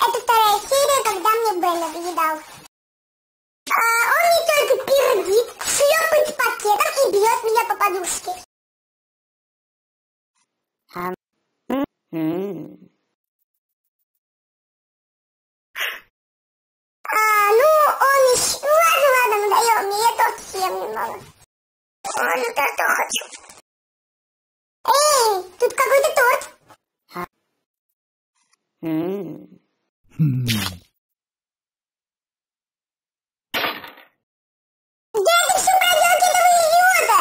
это вторая серия, когда мне Бен объедал. А, он не только пердит, шлепает пакетом и бьет меня по подушке. А, ну, он еще... Ну, ладно, ладно, надоел мне, я торт съем немного. Ой, ну торт хочу. Эй, тут какой-то торт. Дядя, что проделки этого идиота?